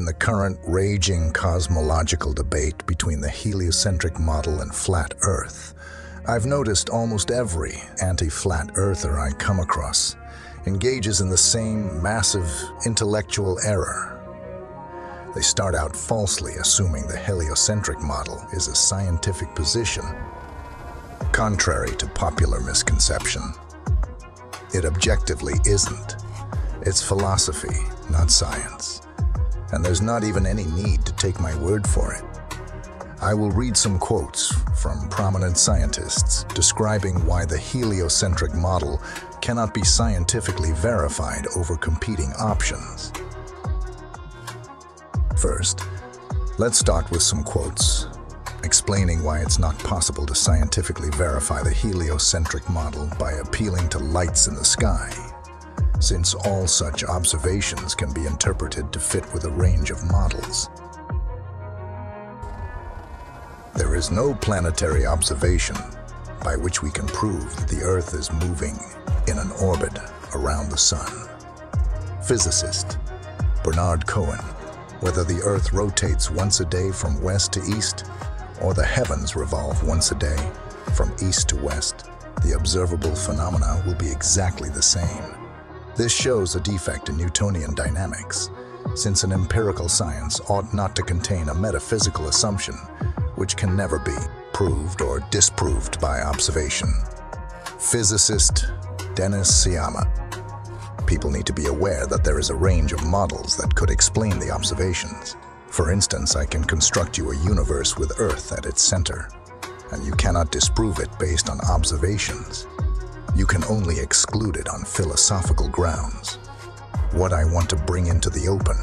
In the current raging cosmological debate between the heliocentric model and flat Earth, I've noticed almost every anti-flat earther I come across engages in the same massive intellectual error. They start out falsely assuming the heliocentric model is a scientific position, contrary to popular misconception. It objectively isn't. It's philosophy, not science. And there's not even any need to take my word for it. I will read some quotes from prominent scientists describing why the heliocentric model cannot be scientifically verified over competing options. First, let's start with some quotes explaining why it's not possible to scientifically verify the heliocentric model by appealing to lights in the sky, since all such observations can be interpreted to fit with a range of models. There is no planetary observation by which we can prove that the Earth is moving in an orbit around the Sun. Physicist Bernard Cohen, whether the Earth rotates once a day from west to east or the heavens revolve once a day from east to west, the observable phenomena will be exactly the same. This shows a defect in Newtonian dynamics, since an empirical science ought not to contain a metaphysical assumption which can never be proved or disproved by observation. Physicist Dennis Sciama. People need to be aware that there is a range of models that could explain the observations. For instance, I can construct you a universe with Earth at its center, and you cannot disprove it based on observations. You can only exclude it on philosophical grounds. What I want to bring into the open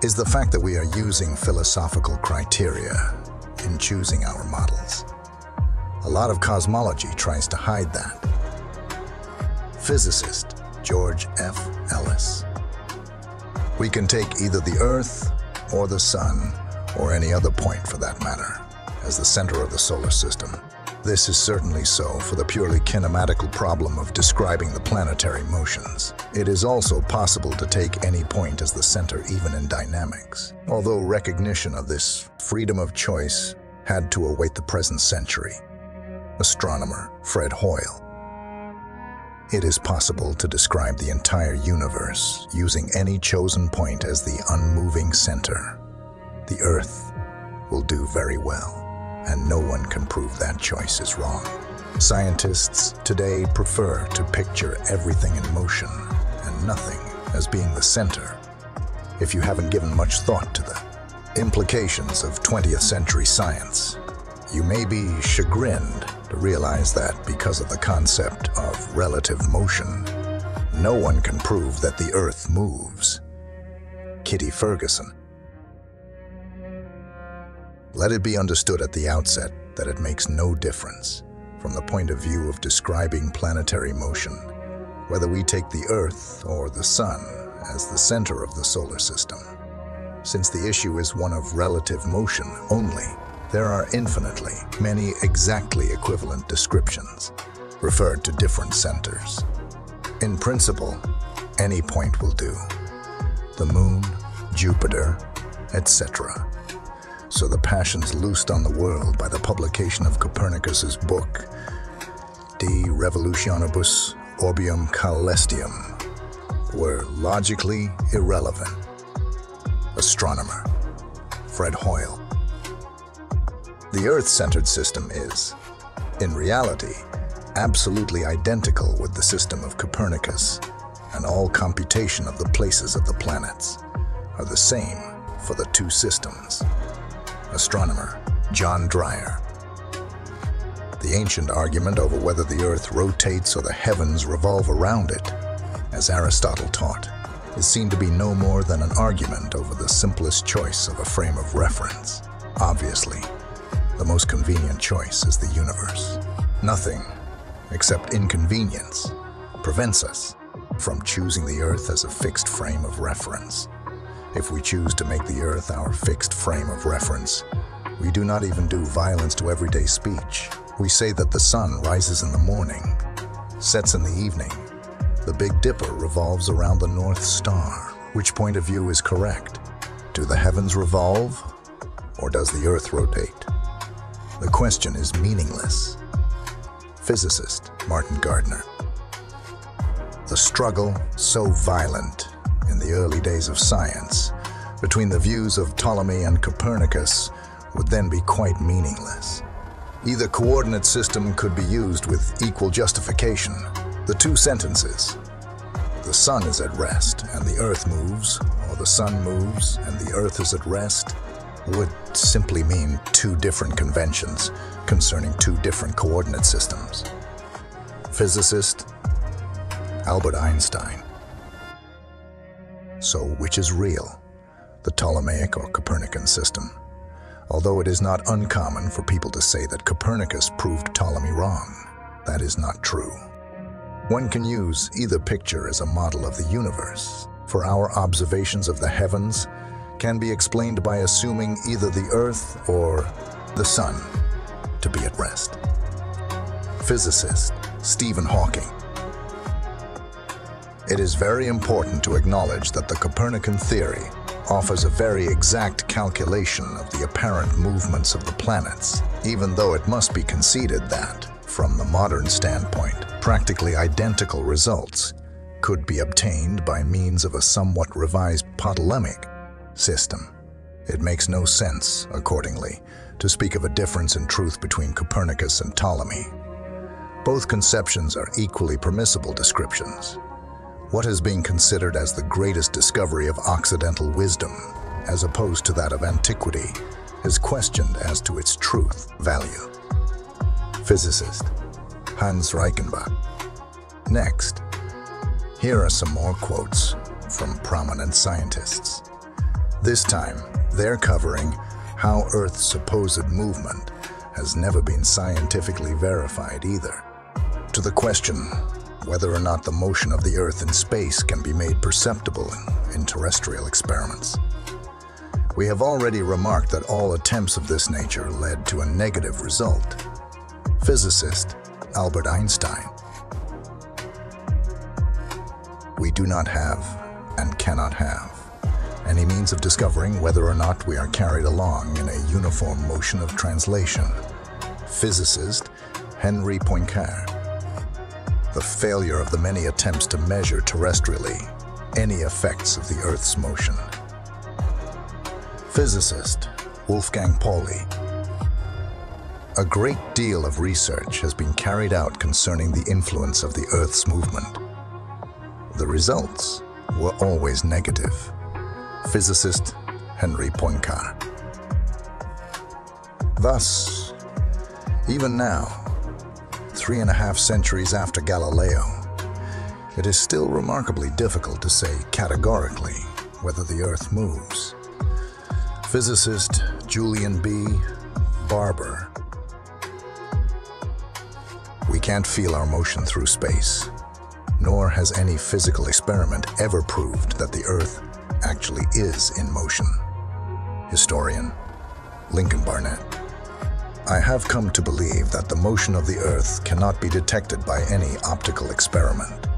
is the fact that we are using philosophical criteria in choosing our models. A lot of cosmology tries to hide that. Physicist George F. Ellis. We can take either the Earth or the Sun, or any other point for that matter, as the center of the solar system. This is certainly so for the purely kinematical problem of describing the planetary motions. It is also possible to take any point as the center even in dynamics, although recognition of this freedom of choice had to await the present century. Astronomer Fred Hoyle. It is possible to describe the entire universe using any chosen point as the unmoving center. The Earth will do very well, and no one can prove that choice is wrong. Scientists today prefer to picture everything in motion and nothing as being the center, if you haven't given much thought to the implications of 20th century science. You may be chagrined to realize that because of the concept of relative motion, no one can prove that the Earth moves. Kitty Ferguson. Let it be understood at the outset that it makes no difference, from the point of view of describing planetary motion, whether we take the Earth or the Sun as the center of the solar system. Since the issue is one of relative motion only, there are infinitely many exactly equivalent descriptions, referred to different centers. In principle, any point will do. The moon, Jupiter, etc. So the passions loosed on the world by the publication of Copernicus's book, De Revolutionibus Orbium Caelestium, were logically irrelevant. Astronomer Fred Hoyle the Earth-centered system is, in reality, absolutely identical with the system of Copernicus, and all computation of the places of the planets are the same for the two systems. Astronomer John Dreyer. The ancient argument over whether the Earth rotates or the heavens revolve around it, as Aristotle taught, is seen to be no more than an argument over the simplest choice of a frame of reference. Obviously, the most convenient choice is the universe. Nothing, except inconvenience, prevents us from choosing the Earth as a fixed frame of reference. If we choose to make the Earth our fixed frame of reference, we do not even do violence to everyday speech. We say that the sun rises in the morning, sets in the evening. The Big Dipper revolves around the North Star. Which point of view is correct? Do the heavens revolve, or does the earth rotate? The question is meaningless. Physicist Martin Gardner. The struggle, so violent the early days of science, between the views of Ptolemy and Copernicus would then be quite meaningless. Either coordinate system could be used with equal justification. The two sentences, the sun is at rest and the earth moves, or the sun moves and the earth is at rest, would simply mean two different conventions concerning two different coordinate systems. Physicist Albert Einstein. So which is real, the Ptolemaic or Copernican system? Although it is not uncommon for people to say that Copernicus proved Ptolemy wrong, that is not true. One can use either picture as a model of the universe, for our observations of the heavens can be explained by assuming either the Earth or the Sun to be at rest. Physicist Stephen Hawking. It is very important to acknowledge that the Copernican theory offers a very exact calculation of the apparent movements of the planets, even though it must be conceded that, from the modern standpoint, practically identical results could be obtained by means of a somewhat revised Ptolemaic system. It makes no sense, accordingly, to speak of a difference in truth between Copernicus and Ptolemy. Both conceptions are equally permissible descriptions. What is been considered as the greatest discovery of Occidental wisdom, as opposed to that of antiquity, is questioned as to its truth value. Physicist Hans Reichenbach. Next, here are some more quotes from prominent scientists. This time, they're covering how Earth's supposed movement has never been scientifically verified either. To the question whether or not the motion of the Earth in space can be made perceptible in, in terrestrial experiments. We have already remarked that all attempts of this nature led to a negative result. Physicist Albert Einstein. We do not have and cannot have any means of discovering whether or not we are carried along in a uniform motion of translation. Physicist Henri Poincaré the failure of the many attempts to measure terrestrially any effects of the Earth's motion. Physicist Wolfgang Pauli. A great deal of research has been carried out concerning the influence of the Earth's movement. The results were always negative. Physicist Henri Poincaré. Thus, even now, three and a half centuries after Galileo, it is still remarkably difficult to say categorically whether the Earth moves. Physicist Julian B. Barbour. We can't feel our motion through space, nor has any physical experiment ever proved that the Earth actually is in motion. Historian Lincoln Barnett. I have come to believe that the motion of the Earth cannot be detected by any optical experiment.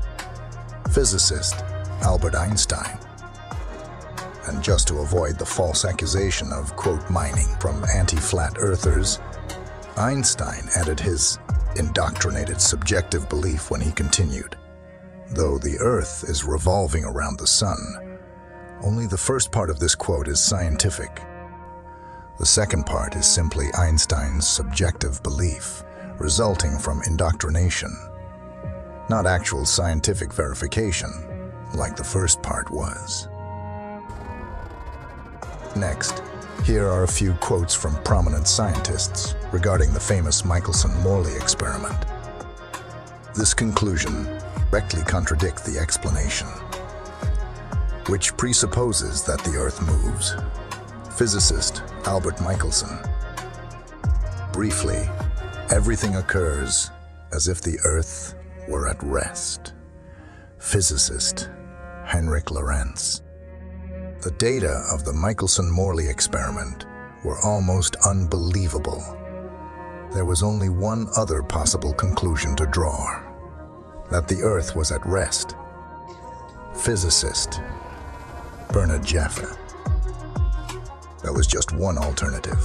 Physicist Albert Einstein. And just to avoid the false accusation of, quote, mining from anti-flat earthers, Einstein added his indoctrinated subjective belief when he continued, though the Earth is revolving around the Sun, only the first part of this quote is scientific the second part is simply Einstein's subjective belief, resulting from indoctrination, not actual scientific verification, like the first part was. Next, here are a few quotes from prominent scientists regarding the famous Michelson-Morley experiment. This conclusion directly contradicts the explanation, which presupposes that the Earth moves physicist Albert Michelson. Briefly, everything occurs as if the Earth were at rest. Physicist Henrik Lorentz. The data of the Michelson-Morley experiment were almost unbelievable. There was only one other possible conclusion to draw, that the Earth was at rest. Physicist Bernard Jaffe. There was just one alternative.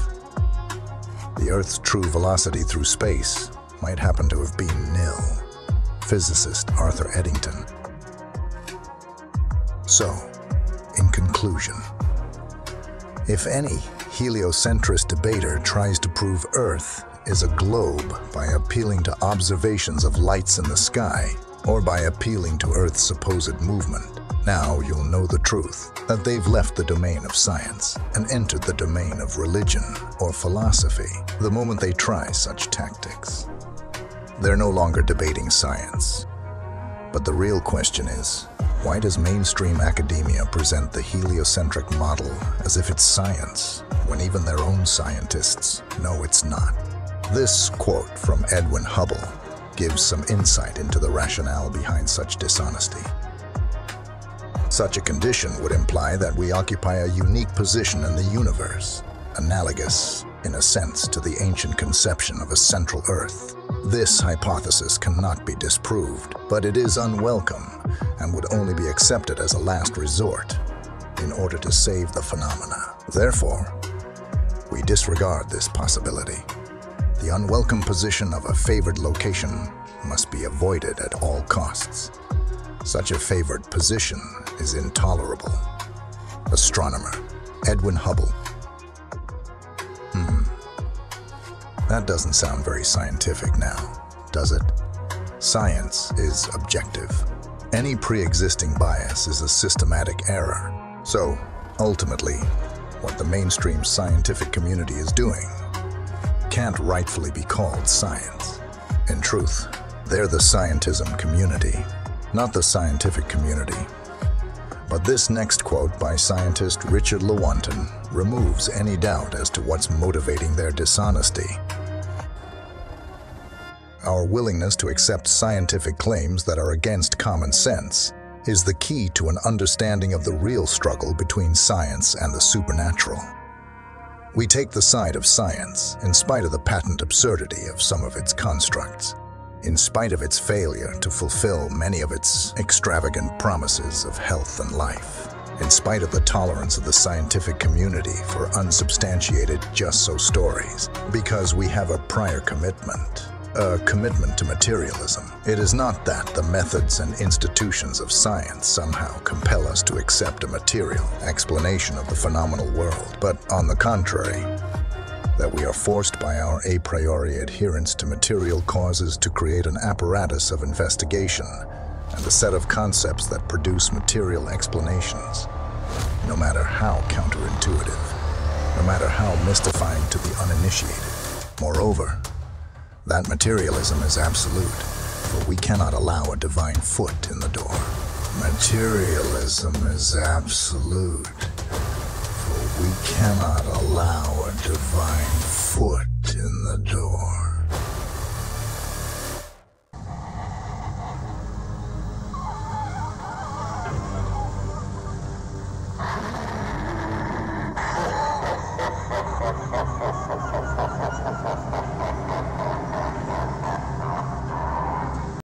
The Earth's true velocity through space might happen to have been nil. Physicist Arthur Eddington. So, in conclusion, if any heliocentrist debater tries to prove Earth is a globe by appealing to observations of lights in the sky or by appealing to Earth's supposed movement, now you'll know the truth, that they've left the domain of science and entered the domain of religion or philosophy the moment they try such tactics. They're no longer debating science. But the real question is, why does mainstream academia present the heliocentric model as if it's science, when even their own scientists know it's not? This quote from Edwin Hubble gives some insight into the rationale behind such dishonesty. Such a condition would imply that we occupy a unique position in the universe, analogous, in a sense, to the ancient conception of a central Earth. This hypothesis cannot be disproved, but it is unwelcome and would only be accepted as a last resort in order to save the phenomena. Therefore, we disregard this possibility. The unwelcome position of a favored location must be avoided at all costs. Such a favored position is intolerable. Astronomer Edwin Hubble. Hmm. That doesn't sound very scientific now, does it? Science is objective. Any pre-existing bias is a systematic error. So, ultimately, what the mainstream scientific community is doing can't rightfully be called science. In truth, they're the scientism community, not the scientific community. But this next quote by scientist Richard Lewontin removes any doubt as to what's motivating their dishonesty. Our willingness to accept scientific claims that are against common sense is the key to an understanding of the real struggle between science and the supernatural. We take the side of science in spite of the patent absurdity of some of its constructs in spite of its failure to fulfill many of its extravagant promises of health and life, in spite of the tolerance of the scientific community for unsubstantiated just-so stories, because we have a prior commitment, a commitment to materialism. It is not that the methods and institutions of science somehow compel us to accept a material explanation of the phenomenal world, but on the contrary, that we are forced by our a priori adherence to material causes to create an apparatus of investigation and a set of concepts that produce material explanations, no matter how counterintuitive, no matter how mystifying to the uninitiated. Moreover, that materialism is absolute, for we cannot allow a divine foot in the door. Materialism is absolute, we cannot allow a divine foot in the door.